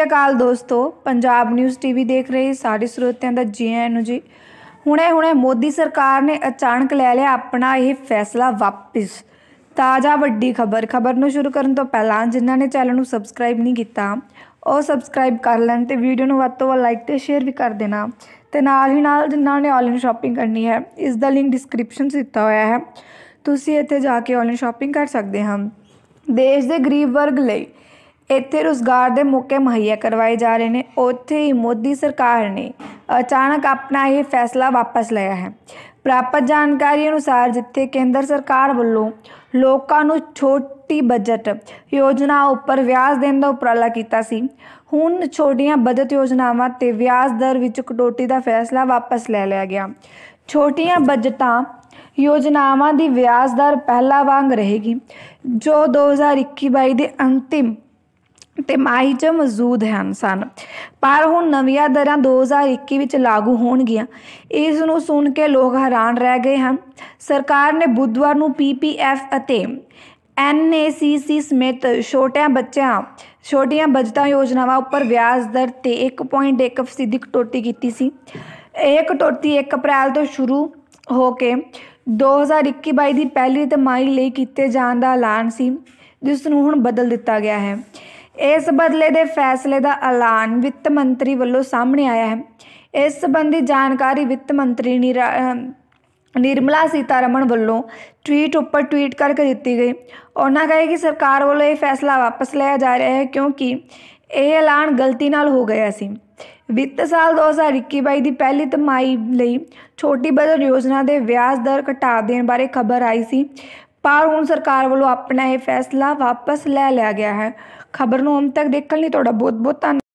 ਸ੍ਰੀ ਅਕਾਲ ਦੋਸਤੋ, Punjab news TV ਦੇਖ ਰਹੇ ਸਾਰੇ ਸਰੋਤਿਆਂ ਦਾ ਜੀ ਆਇਆਂ ਨੂੰ ਜੀ। ਹੁਣੇ ਹੁਣੇ ਮੋਦੀ ਸਰਕਾਰ ਨੇ ਅਚਾਨਕ ਲੈ ਲਿਆ ਆਪਣਾ ਇਹ ਫੈਸਲਾ ਵਾਪਿਸ। ਤਾਜ਼ਾ ਵੱਡੀ ਖਬਰ ਖਬਰ ਨੂੰ ਸ਼ੁਰੂ ਕਰਨ ਤੋਂ ਪਹਿਲਾਂ ਜਿਨ੍ਹਾਂ ਨੇ ਚੈਨਲ ਨੂੰ ਸਬਸਕ੍ਰਾਈਬ ਨਹੀਂ ਕੀਤਾ, ਉਹ ਸਬਸਕ੍ਰਾਈਬ ਕਰ ਲੈਣ ਤੇ ਵੀਡੀਓ ਨੂੰ ਵੱਧ ਤੋਂ ਵੱਧ ਲਾਈਕ ਤੇ ਸ਼ੇਅਰ ਵੀ ਕਰ ਦੇਣਾ। ਤੇ ਨਾਲ ਹੀ ਨਾਲ ਜਿਨ੍ਹਾਂ ਨੇ ਆਨਲਾਈਨ ਸ਼ਾਪਿੰਗ ਕਰਨੀ ਹੈ, ਇਸ ਦਾ ਲਿੰਕ ਡਿਸਕ੍ਰਿਪਸ਼ਨ 'ਚ ਦਿੱਤਾ ਹੋਇਆ ਹੈ। ਤੁਸੀਂ ਇੱਥੇ ਜਾ ਕੇ ਆਨਲਾਈਨ ਸ਼ਾਪਿੰਗ ਕਰ ਸਕਦੇ ਹਾਂ। ਦੇਸ਼ ਦੇ ਗਰੀਬ ਵਰਗ ਲਈ ਇੱਥੇ ਰੁਜ਼ਗਾਰ ਦੇ ਮੌਕੇ ਮੁਹੱਈਆ ਕਰਵਾਏ ਜਾ ਰਹੇ ਨੇ। ਉੱਥੇ ਹੀ ਮੋਦੀ ਸਰਕਾਰ ਨੇ ਅਚਾਨਕ ਆਪਣਾ ਇਹ ਫੈਸਲਾ ਵਾਪਸ ਲਿਆ ਹੈ। ਪ੍ਰਾਪਤ ਜਾਣਕਾਰੀ ਅਨੁਸਾਰ ਜਿੱਥੇ ਕੇਂਦਰ ਸਰਕਾਰ ਵੱਲੋਂ ਲੋਕਾਂ ਨੂੰ ਛੋਟੀ ਬਜਟ ਯੋਜਨਾ ਉੱਪਰ ਵਿਆਜ ਦੇਣ ਦਾ ਉਪਰਾਲਾ ਕੀਤਾ ਸੀ, ਹੁਣ ਛੋਟੀਆਂ ਬਜਟ ਯੋਜਨਾਵਾਂ ਤੇ ਵਿਆਜ ਦਰ ਵਿੱਚ ਕਟੌਤੀ ਦਾ ਫੈਸਲਾ ਵਾਪਸ ਲੈ ਲਿਆ ਗਿਆ। ਛੋਟੀਆਂ ਬਜਟਾਂ ਯੋਜਨਾਵਾਂ ਦੀ ਵਿਆਜ ਦਰ ਪਹਿਲਾਂ ਵਾਂਗ ਰਹੇਗੀ, ਜੋ 2021-22 ਦੇ ਅੰਤਿਮ ਤਿਮਾਹੀ 'ਚ ਮੌਜੂਦ ਹਨ ਸਨ। ਪਰ ਹੁਣ ਨਵੀਆਂ ਦਰਾਂ 2021 ਵਿੱਚ ਲਾਗੂ ਹੋਣਗੀਆਂ। ਇਸ ਨੂੰ ਸੁਣ ਕੇ ਲੋਕ ਹੈਰਾਨ ਰਹਿ ਗਏ ਹਨ। ਸਰਕਾਰ ਨੇ ਬੁੱਧਵਾਰ ਨੂੰ ਪੀਪੀਐਫ ਅਤੇ ਐਨਏਸੀਸੀ ਸਮੇਤ ਛੋਟਿਆਂ ਬੱਚਿਆਂ, ਛੋਟੀਆਂ ਬਜਟਾਂ ਯੋਜਨਾਵਾਂ ਉੱਪਰ ਵਿਆਜ ਦਰ ਤੇ 1.1% ਦੀ ਕਟੌਤੀ ਕੀਤੀ ਸੀ। ਇਹ ਕਟੌਤੀ 1 ਅਪ੍ਰੈਲ ਤੋਂ ਸ਼ੁਰੂ ਹੋ ਕੇ 2021-22 ਦੀ ਪਹਿਲੀ ਤਿਮਾਹੀ ਲਈ ਕੀਤੇ ਜਾਣ ਦਾ ਐਲਾਨ ਸੀ, ਜਿਸ ਨੂੰ ਹੁਣ ਬਦਲ ਦਿੱਤਾ ਗਿਆ ਹੈ। ਇਸ ਬਦਲੇ ਦੇ ਫੈਸਲੇ ਦਾ ਐਲਾਨ ਵਿੱਤ ਮੰਤਰੀ ਵੱਲੋਂ ਸਾਹਮਣੇ ਆਇਆ ਹੈ। ਇਸ ਸੰਬੰਧੀ ਜਾਣਕਾਰੀ ਵਿੱਤ ਮੰਤਰੀ ਨਿਰਮਲਾ ਸੀਤਾਰਮਣ ਵੱਲੋਂ ਟਵੀਟ ਉੱਪਰ ਟਵੀਟ ਕਰਕੇ ਦਿੱਤੀ ਗਈ। ਉਹਨਾਂ ਕਹੇ ਕਿ ਸਰਕਾਰ ਵੱਲੋਂ ਇਹ ਫੈਸਲਾ ਵਾਪਸ ਲਿਆ ਜਾ ਰਿਹਾ ਹੈ ਕਿਉਂਕਿ ਇਹ ਐਲਾਨ ਗਲਤੀ ਨਾਲ ਹੋ ਗਿਆ ਸੀ। ਵਿੱਤ ਸਾਲ 2021-22 ਦੀ ਪਹਿਲੀ ਤਿਮਾਹੀ ਲਈ ਛੋਟੀ ਬਜਟ ਯੋਜਨਾ ਦੇ ਵਿਆਜ ਦਰ ਘਟਾ ਦੇਣ ਬਾਰੇ ਖਬਰ ਆਈ ਸੀ। ਪਰ ਹੁਣ ਸਰਕਾਰ ਵੱਲੋਂ ਆਪਣਾ ਇਹ ਫੈਸਲਾ ਵਾਪਸ ਲੈ ਲਿਆ ਗਿਆ ਹੈ। ਖਬਰ ਨੂੰ ਅੰਤ ਤੱਕ ਦੇਖਣ ਲਈ ਤੁਹਾਡਾ ਬਹੁਤ ਬਹੁਤ ਧੰਨਵਾਦ।